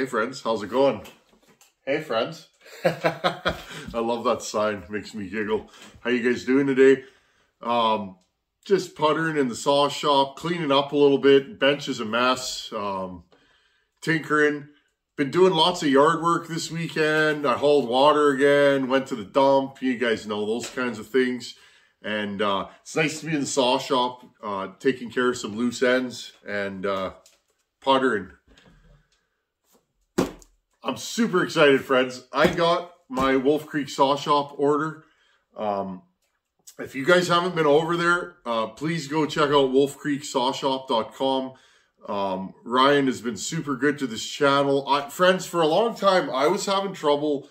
Hey friends, how's it going? Hey friends. I love that sign. Makes me giggle. How you guys doing today? Um, just puttering in the saw shop, cleaning up a little bit. Bench is a mess. Um, tinkering. Been doing lots of yard work this weekend. I hauled water again. Went to the dump. You guys know those kinds of things. And uh, it's nice to be in the saw shop, uh, taking care of some loose ends and uh, puttering. I'm super excited, friends. I got my Wolf Creek Saw Shop order. Um, if you guys haven't been over there, uh, please go check out wolfcreeksawshop.com. Um, Ryan has been super good to this channel. I, friends, for a long time, I was having trouble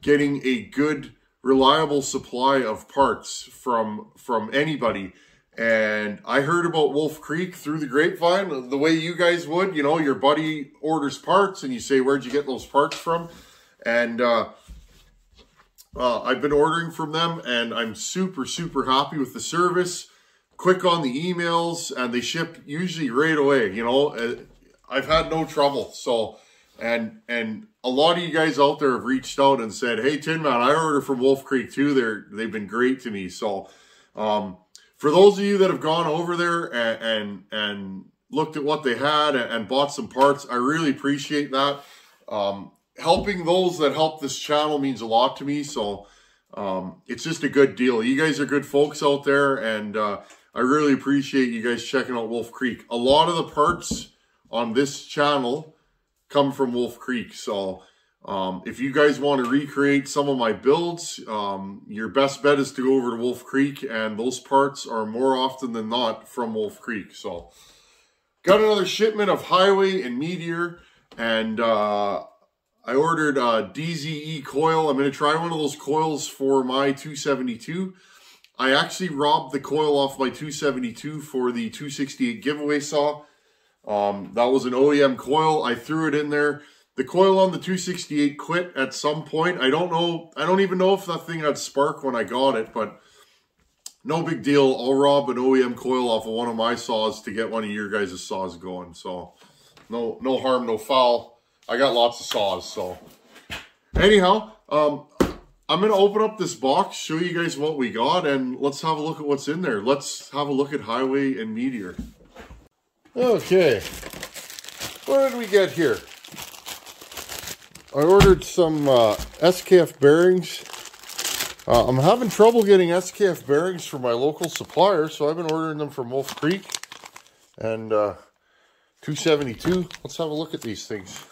getting a good, reliable supply of parts from from anybody. And I heard about Wolf Creek through the grapevine, the way you guys would. You know, your buddy orders parts and you say, where'd you get those parts from? And uh, uh, I've been ordering from them and I'm super, super happy with the service. Quick on the emails and they ship usually right away. You know, uh, I've had no trouble. So, and and a lot of you guys out there have reached out and said, "Hey, Tin Man, I order from Wolf Creek too. They're they've been great to me." So, um, for those of you that have gone over there and and, and looked at what they had and, and, bought some parts, I really appreciate that. Um, helping those that help this channel means a lot to me. So um, it's just a good deal. You guys are good folks out there, and uh, I really appreciate you guys checking out Wolf Creek. A lot of the parts on this channel come from Wolf Creek. So um, if you guys want to recreate some of my builds, um, your best bet is to go over to Wolf Creek, and those parts are more often than not from Wolf Creek. So, got another shipment of Hyway and Meteor, and uh, I ordered a DZE coil. I'm going to try one of those coils for my 272. I actually robbed the coil off my 272 for the 268 giveaway saw. Um, that was an OEM coil. I threw it in there. The coil on the 268 quit at some point. I don't know. I don't even know if that thing had spark when I got it, but no big deal. I'll rob an OEM coil off of one of my saws to get one of your guys' saws going. So no, no harm, no foul. I got lots of saws. So anyhow, um, I'm going to open up this box, show you guys what we got, and let's have a look at what's in there. Let's have a look at Hyway and Meteor. Okay. What did we get here? I ordered some uh, SKF bearings. Uh, I'm having trouble getting SKF bearings from my local supplier, so I've been ordering them from Wolf Creek. And uh, 272. Let's have a look at these things.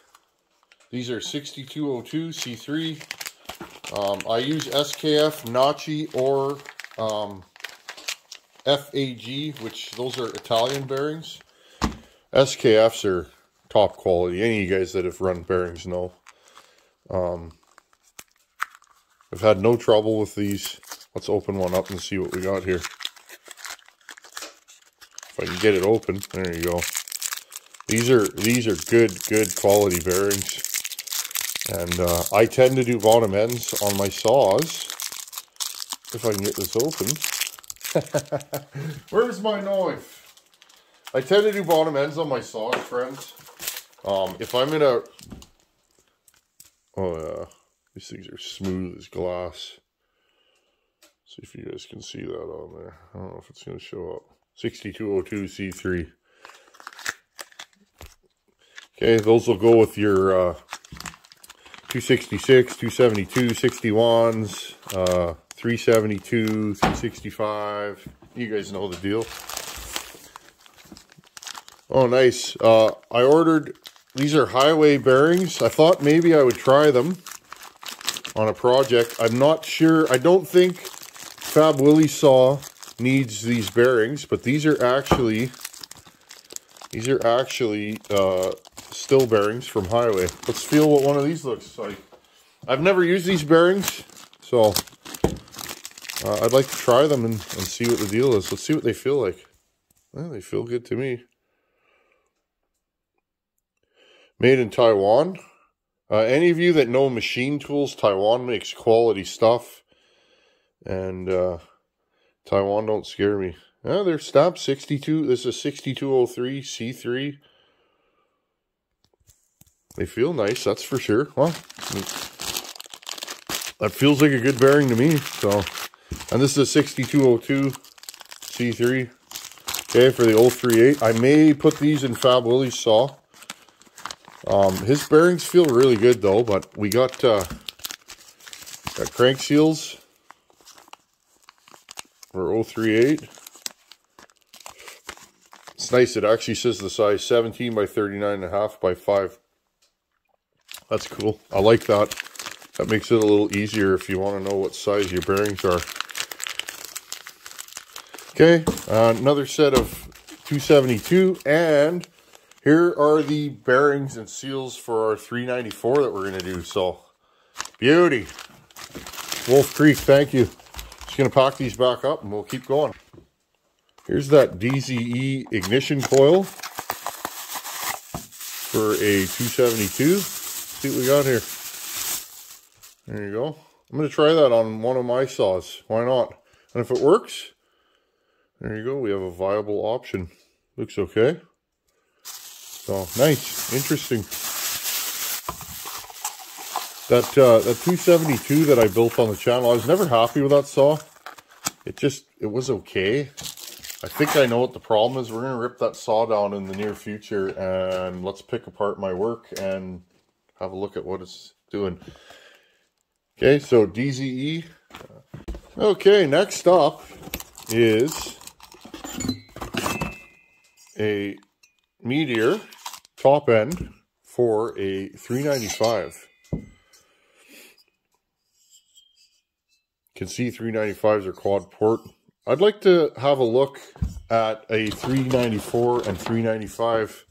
These are 6202 C3. Um, I use SKF, Nachi, or um, FAG, which those are Italian bearings. SKFs are top quality. Any of you guys that have run bearings know. Um, I've had no trouble with these. Let's open one up and see what we got here. If I can get it open, there you go. These are these are good good quality bearings, and uh, I tend to do bottom ends on my saws. If I can get this open. Where's my knife? I tend to do bottom ends on my saws, friends. Um, if I'm in a Oh yeah, these things are smooth as glass. See if you guys can see that on there. I don't know if it's going to show up. 6202 C3. Okay, those will go with your uh, 266, 272, 61s, uh, 372, 365. You guys know the deal. Oh, nice. Uh, I ordered these are hyway bearings. I thought maybe I would try them on a project. I'm not sure. I don't think Fab Willie Saw needs these bearings, but these are actually these are actually uh, still bearings from Hyway. Let's feel what one of these looks like. I've never used these bearings, so uh, I'd like to try them and, and, see what the deal is. Let's see what they feel like. Well, they feel good to me made in Taiwan. Uh, any of you that know machine tools, Taiwan makes quality stuff. And uh, Taiwan don't scare me. Yeah, they're stopped 62. This is 6203 C3. They feel nice, that's for sure. Well, that feels like a good bearing to me. So, and this is a 6202 C3. Okay, for the 038. I may put these in Fab Willie's saw. Um, his bearings feel really good though, but we got, uh, got crank seals for 038. It's nice. It actually says the size 17 by 39 and a half by 5. That's cool. I like that. That makes it a little easier if you want to know what size your bearings are. Okay, uh, another set of 272 and here are the bearings and seals for our 394 that we're going to do. So, beauty. Wolf Creek, thank you. Just going to pack these back up and we'll keep going. Here's that DZE ignition coil for a 272. see what we got here. There you go. I'm going to try that on one of my saws. Why not? And if it works, there you go. We have a viable option. Looks okay. So, nice. Interesting. That, uh, that 272 that I built on the channel, I was never happy with that saw. It just, it was okay. I think I know what the problem is. We're going to rip that saw down in the near future and let's pick apart my work and have a look at what it's doing. Okay, so DZE. Okay, next up is a Meteor top end for a 395. You can see 395s are quad port. I'd like to have a look at a 394 and 395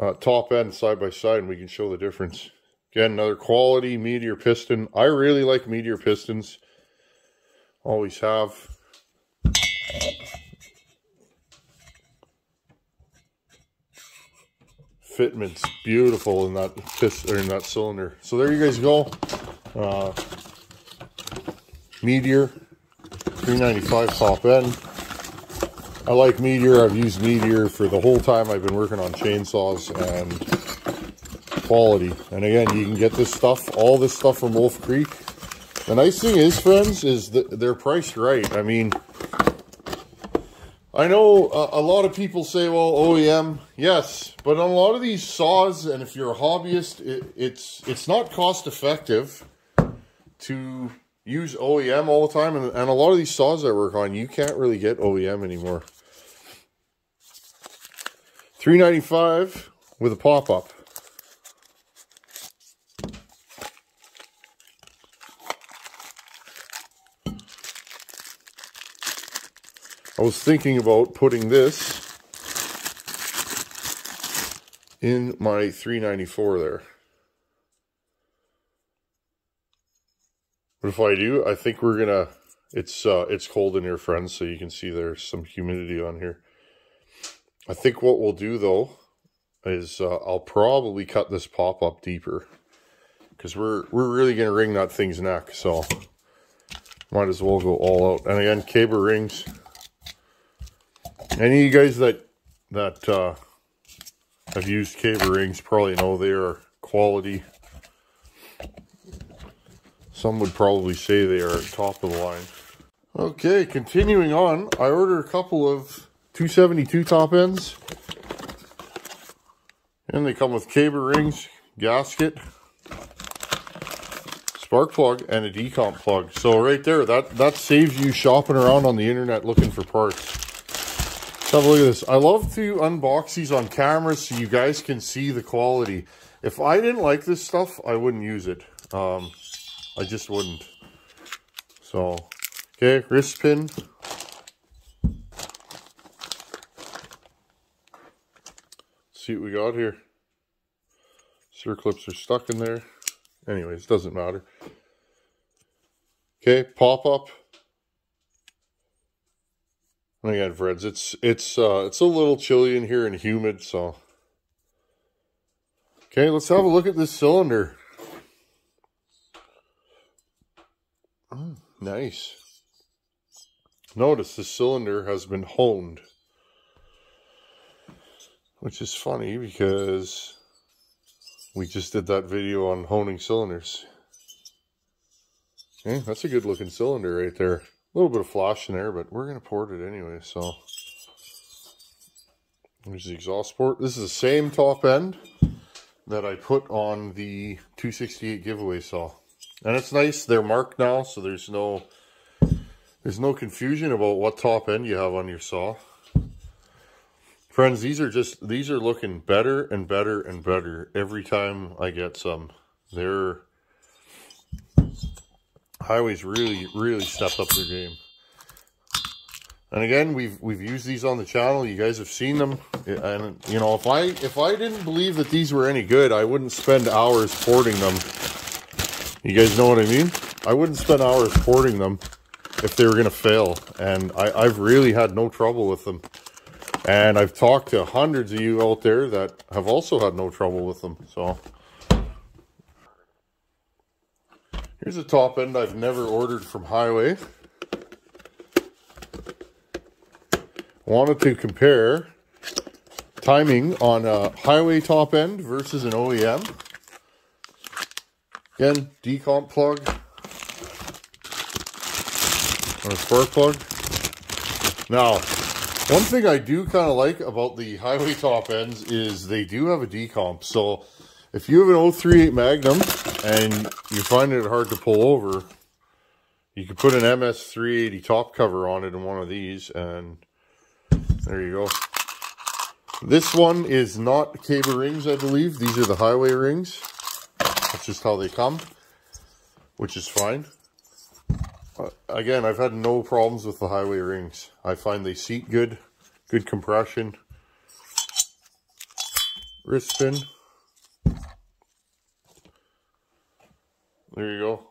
uh, top end side by side and we can show the difference. Again, another quality Meteor piston. I really like Meteor pistons. Always have. Fitment's beautiful in that piston or in that cylinder. So there you guys go. Uh, Meteor 395 top end. I like Meteor. I've used Meteor for the whole time I've been working on chainsaws and quality. And again, you can get this stuff, all this stuff from Wolf Creek. The nice thing is, friends, is that they're priced right. I mean, I know a, a, lot of people say, well, OEM, yes, but on a lot of these saws, and if you're a hobbyist, it, it's it's not cost effective to use OEM all the time. And, and a lot of these saws I work on, you can't really get OEM anymore. 395 with a pop-up. I was thinking about putting this in my 394 there. But if I do, I think we're gonna. It's uh, it's cold in here, friends, so you can see there's some humidity on here. I think what we'll do though is uh, I'll probably cut this pop up deeper because we're we're really gonna ring that thing's neck. So might as well go all out. And again, Caber rings. Any of you guys that that uh, have used Caber rings probably know they are quality. Some would probably say they are top of the line. Okay, continuing on, I ordered a couple of 272 top ends. And they come with Caber rings, gasket, spark plug, and a decomp plug. So right there, that, that saves you shopping around on the internet looking for parts. Let's have a look at this. I love to unbox these on camera so you guys can see the quality. If I didn't like this stuff, I wouldn't use it. Um, I just wouldn't. So, okay, wrist pin. see what we got here. Circlips are stuck in there. Anyways, doesn't matter. Okay, pop up. And again, friends, it's it's uh it's a little chilly in here and humid, so Okay, let's have a look at this cylinder. Mm, nice. Notice the cylinder has been honed. Which is funny because we just did that video on honing cylinders. Okay, that's a good looking cylinder right there. Little bit of flash in there, but we're going to port it anyway, so. There's the exhaust port. This is the same top end that I put on the 268 giveaway saw. And it's nice, they're marked now, so there's no there's no confusion about what top end you have on your saw. Friends, these are just, these are looking better and better and better every time I get some. They're, Hyway's really, really stepped up their game. And again, we've we've used these on the channel. You guys have seen them, and you know if I if I didn't believe that these were any good, I wouldn't spend hours porting them. You guys know what I mean? I wouldn't spend hours porting them if they were going to fail. And I, I've really had no trouble with them. And I've talked to hundreds of you out there that have also had no trouble with them. So here's a top end I've never ordered from Hyway. Wanted to compare timing on a Hyway top end versus an OEM. Again, decomp plug, or a spark plug. Now, one thing I do kind of like about the hyway top ends is they do have a decomp. So if you have an 038 Magnum and you find it hard to pull over, you can put an MS380 top cover on it in one of these and there you go. This one is not Caber rings, I believe. These are the hyway rings. That's just how they come, which is fine. Uh, again, I've had no problems with the hyway rings. I find they seat good, good compression. Wrist spin. There you go.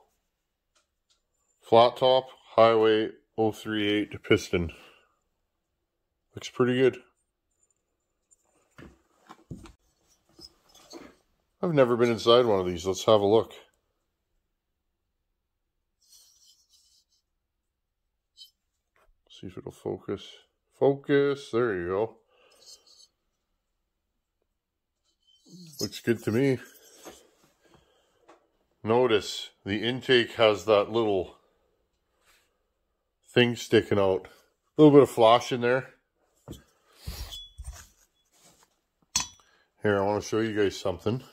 Flat top, hyway 038 piston. Looks pretty good. I've never been inside one of these. Let's have a look. See if it'll focus. Focus. There you go. Looks good to me. Notice the intake has that little thing sticking out. A little bit of flash in there. Here, I want to show you guys something.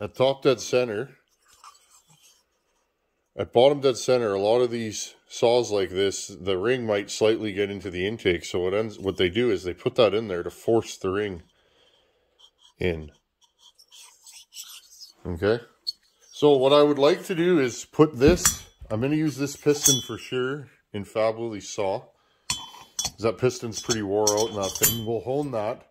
At top dead center, at bottom dead center, a lot of these saws like this, the ring might slightly get into the intake. So what ends, what they do is they put that in there to force the ring in. Okay. So what I would like to do is put this, I'm going to use this piston for sure in Fab Willie's saw. That piston's pretty wore out and that thing. We'll hone that.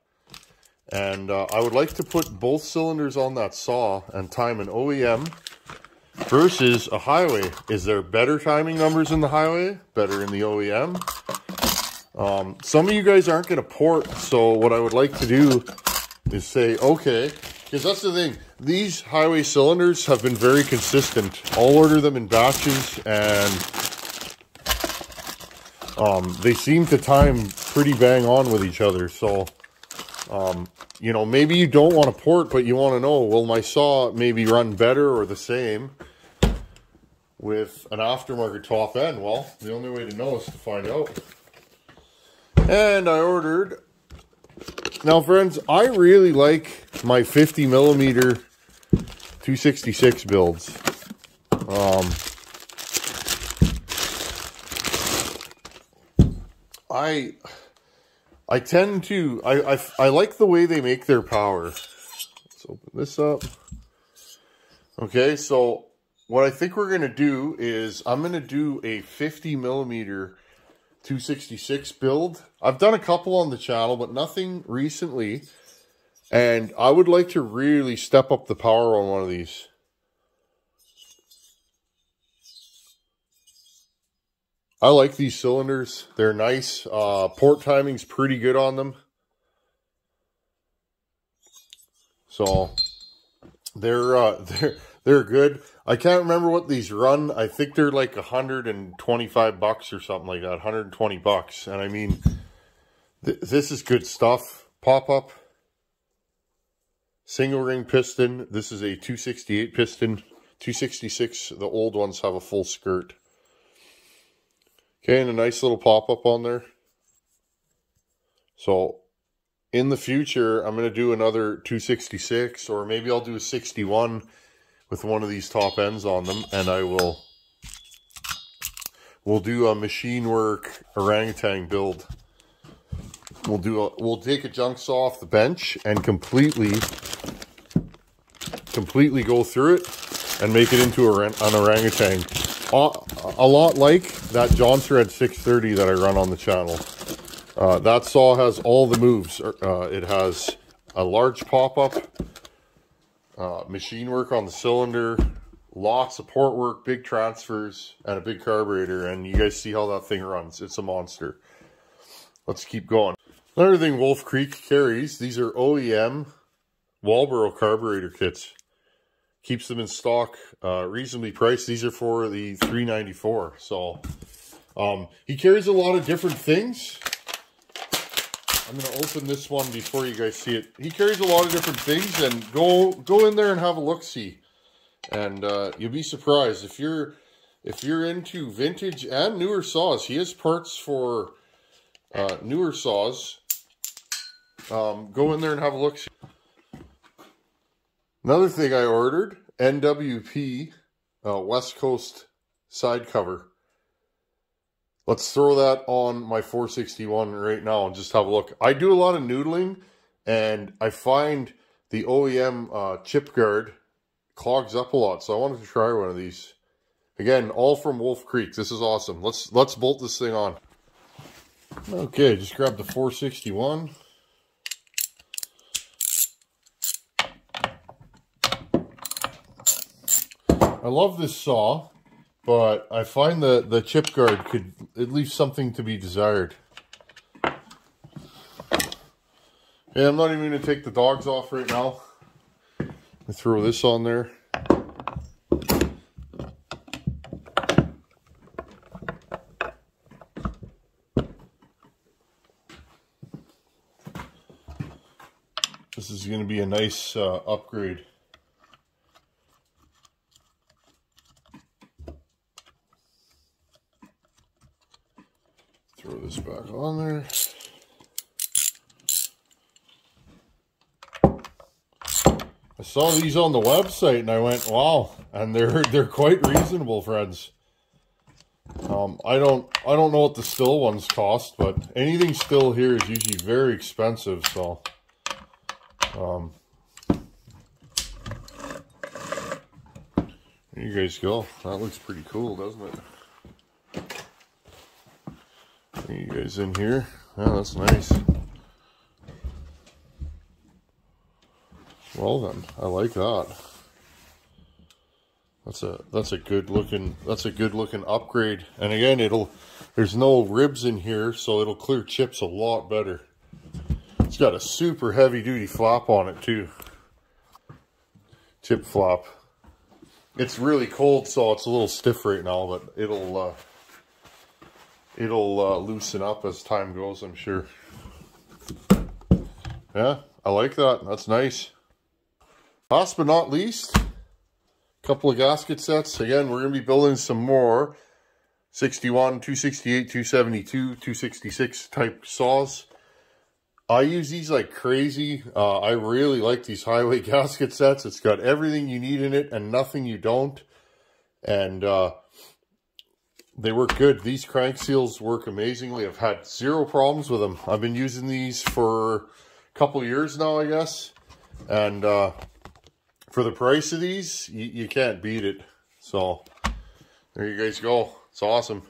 And uh, I would like to put both cylinders on that saw and time an OEM versus a hyway. Is there better timing numbers in the hyway? Better in the OEM? Um, some of you guys aren't going to port, so what I would like to do is say, okay, because that's the thing. These hyway cylinders have been very consistent. I'll order them in batches, and um, they seem to time pretty bang on with each other. So, um, you know, maybe you don't want to port, but you want to know, will my saw maybe run better or the same? with an aftermarket top end? Well, the only way to know is to find out. And I ordered. Now, friends, I really like my 50 millimeter 266 builds. Um, I I tend to I, I I like the way they make their power. Let's open this up. Okay, so what I think we're going to do is I'm going to do a 50 millimeter 266 build. I've done a couple on the channel, but nothing recently. And I would like to really step up the power on one of these. I like these cylinders. They're nice. Uh, port timing's pretty good on them. So they're uh, they're they're good. I can't remember what these run. I think they're like 125 bucks or something like that. 120 bucks. And I mean, th this is good stuff. Pop up. Single ring piston. This is a 268 piston. 266, the old ones have a full skirt. Okay, and a nice little pop-up on there. So, in the future, I'm going to do another 266, or maybe I'll do a 61 with one of these top ends on them, and I will we'll do a machine work orangutan build. We'll do a we'll take a junk saw off the bench and completely completely go through it and make it into a, an orangutan. A lot like that Jonsered 630 that I run on the channel. Uh, that saw has all the moves. Uh, it has a large pop-up, uh, machine work on the cylinder, lots of port work, big transfers, and a big carburetor. And you guys see how that thing runs. It's a monster. Let's keep going. Another thing Wolf Creek carries, these are OEM Walbro carburetor kits. Keeps them in stock, uh, reasonably priced. These are for the 394 So um, he carries a lot of different things. I'm going to open this one before you guys see it. He carries a lot of different things and go go in there and have a look-see. And uh, you'll be surprised if you're if you're into vintage and newer saws. He has parts for uh, newer saws. Um, go in there and have a look. -see. Another thing I ordered, NWP uh, West Coast side cover. Let's throw that on my 461 right now and just have a look. I do a lot of noodling and I find the OEM uh, chip guard clogs up a lot. So I wanted to try one of these. Again, all from Wolf Creek. This is awesome. Let's let's bolt this thing on. Okay, just grab the 461. I love this saw. But I find that the chip guard could it leaves something to be desired. Yeah, I'm not even going to take the dogs off right now. Throw this on there. This is going to be a nice uh, upgrade. Throw this back on there. I saw these on the website and I went, wow, and they're they're quite reasonable, friends. Um, I don't I don't know what the Stihl ones cost, but anything Stihl here is usually very expensive. So, um, there you guys go. That looks pretty cool, doesn't it? You guys in here. Oh, that's nice. Well then, I like that. That's a that's a good looking that's a good looking upgrade. And again, it'll there's no ribs in here, so it'll clear chips a lot better. It's got a super heavy duty flap on it too. Chip flop. It's really cold, so it's a little stiff right now, but it'll uh, it'll uh, loosen up as time goes, I'm sure. Yeah, I like that. That's nice. Last but not least, a couple of gasket sets. Again, we're going to be building some more 61, 268, 272, 266 type saws. I use these like crazy. Uh, I really like these hyway gasket sets. It's got everything you need in it and nothing you don't. And uh, they work good. These crank seals work amazingly. I've had zero problems with them. I've been using these for a couple years now, I guess. And uh, for the price of these, you, you can't beat it. So there you guys go. It's awesome.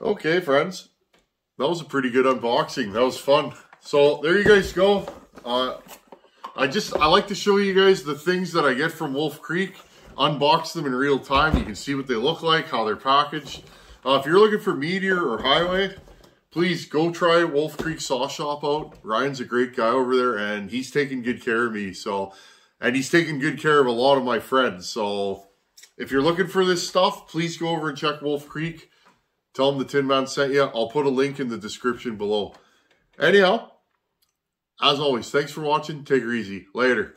Okay, friends. That was a pretty good unboxing. That was fun. So there you guys go. Uh, I just, I like to show you guys the things that I get from Wolf Creek unbox them in real time. You can see what they look like, how they're packaged. Uh, if you're looking for Meteor or Hyway, please go try Wolf Creek Saw Shop out. Ryan's a great guy over there, and he's taking good care of me. So, and he's taking good care of a lot of my friends. So, if you're looking for this stuff, please go over and check Wolf Creek. Tell them the Tin Man sent you. I'll put a link in the description below. Anyhow, as always, thanks for watching. Take her easy. Later.